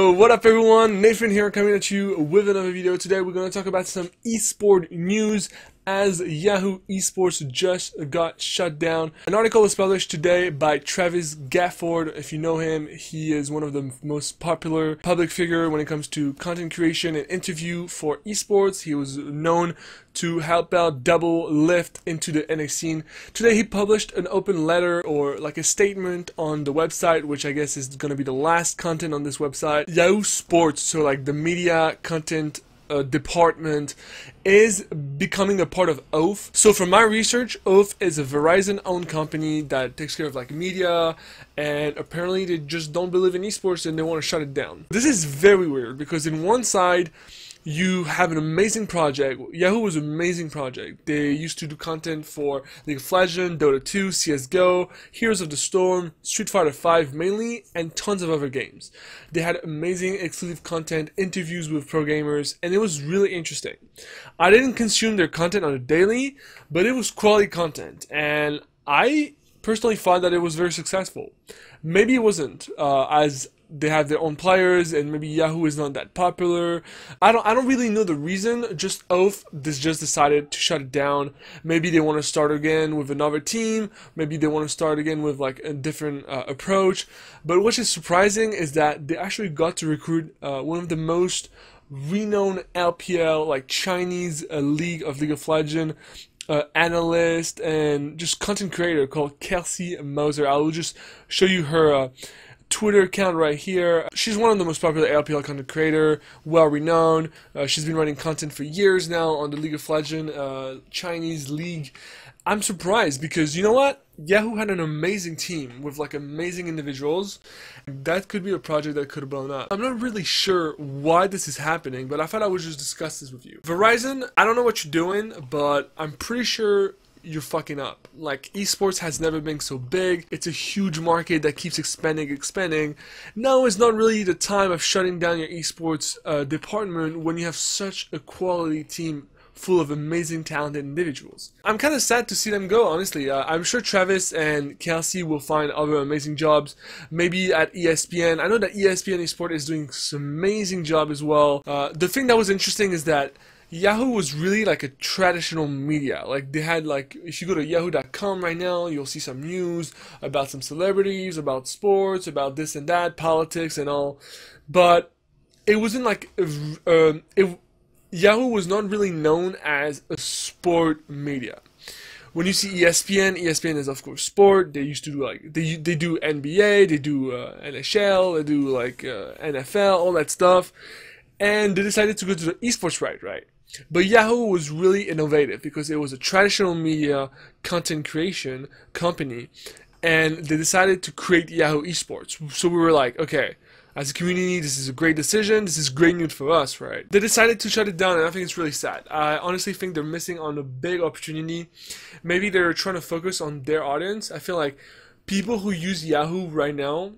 What up everyone, Nathan here coming at you with another video. Today we're going to talk about some esport news as Yahoo Esports just got shut down. An article was published today by Travis Gafford. If you know him, he is one of the most popular public figure when it comes to content creation and interview for esports. He was known to help out Doublelift into the NA scene. Today he published an open letter or like a statement on the website, which I guess is going to be the last content on this website. Yahoo Sports, so like the media content uh, department is becoming a part of Oath. So from my research, Oath is a Verizon-owned company that takes care of like media, and apparently they just don't believe in esports and they want to shut it down. This is very weird because in one side, you have an amazing project. Yahoo was an amazing project. They used to do content for League of Legends, Dota 2, CSGO, Heroes of the Storm, Street Fighter 5 mainly, and tons of other games. They had amazing exclusive content, interviews with pro gamers, and it was really interesting. I didn't consume their content on a daily, but it was quality content, and I personally thought that it was very successful. Maybe it wasn't uh, as they have their own players and maybe Yahoo is not that popular. I don't I don't really know the reason. Just Oath this just decided to shut it down. Maybe they want to start again with another team. Maybe they want to start again with like a different uh, approach. But what is surprising is that they actually got to recruit uh, one of the most renowned LPL like Chinese uh, league of League of Legends uh, analyst and just content creator called Kelsey Moser. I will just show you her uh, Twitter account right here. She's one of the most popular LPL content creator, well renowned. Uh, she's been writing content for years now on the League of Legends uh, Chinese league. I'm surprised because you know what? Yahoo had an amazing team with like amazing individuals. That could be a project that could have blown up. I'm not really sure why this is happening, but I thought I would just discuss this with you. Verizon, I don't know what you're doing, but I'm pretty sure you're fucking up. Like esports has never been so big. It's a huge market that keeps expanding, expanding. Now is not really the time of shutting down your esports uh, department when you have such a quality team full of amazing, talented individuals. I'm kind of sad to see them go, honestly. Uh, I'm sure Travis and Kelsey will find other amazing jobs, maybe at ESPN. I know that ESPN Esport is doing some amazing job as well. Uh, the thing that was interesting is that Yahoo was really like a traditional media. Like they had like if you go to yahoo.com right now, you'll see some news about some celebrities, about sports, about this and that, politics and all. But it wasn't like uh, it Yahoo was not really known as a sport media. When you see ESPN, ESPN is of course sport. They used to do like they they do NBA, they do uh, NHL, they do like uh, NFL, all that stuff, and they decided to go to the esports right, right? But Yahoo was really innovative because it was a traditional media content creation company and they decided to create Yahoo Esports. So we were like, okay, as a community, this is a great decision. This is great news for us, right? They decided to shut it down, and I think it's really sad. I honestly think they're missing on a big opportunity. Maybe they're trying to focus on their audience. I feel like people who use Yahoo right now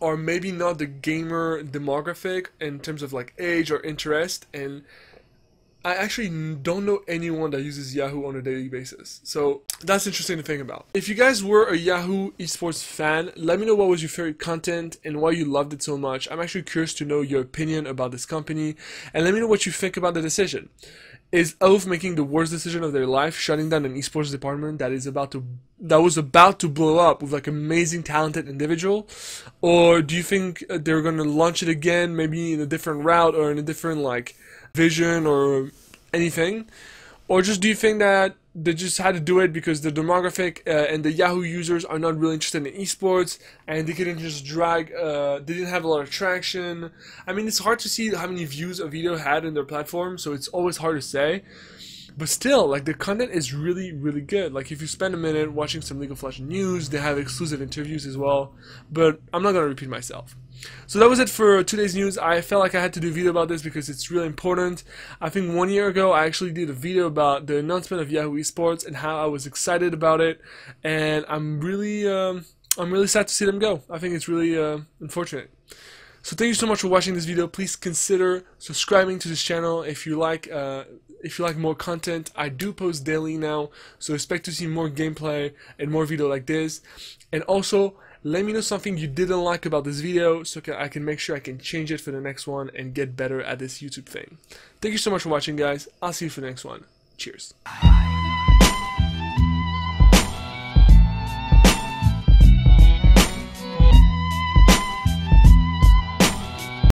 are maybe not the gamer demographic in terms of like age or interest, and I actually don't know anyone that uses Yahoo on a daily basis. So that's interesting to think about. If you guys were a Yahoo esports fan, let me know what was your favorite content and why you loved it so much. I'm actually curious to know your opinion about this company and let me know what you think about the decision. Is Oath making the worst decision of their life, shutting down an esports department that is about to that was about to blow up with like amazing talented individual or do you think uh, they're going to launch it again maybe in a different route or in a different like vision or anything? Or just do you think that they just had to do it because the demographic uh, and the Yahoo users are not really interested in esports and they couldn't just drag, uh, they didn't have a lot of traction. I mean, it's hard to see how many views a video had in their platform, so it's always hard to say. But still, like the content is really, really good. Like if you spend a minute watching some League of Legends news, they have exclusive interviews as well. But I'm not gonna repeat myself. So that was it for today's news. I felt like I had to do a video about this because it's really important. I think one year ago I actually did a video about the announcement of Yahoo Esports and how I was excited about it, and I'm really, um, I'm really sad to see them go. I think it's really uh, unfortunate. So thank you so much for watching this video. Please consider subscribing to this channel if you like uh, if you like more content. I do post daily now, so expect to see more gameplay and more video like this. And also Let me know something you didn't like about this video so I can make sure I can change it for the next one and get better at this YouTube thing. Thank you so much for watching guys. I'll see you for the next one. Cheers.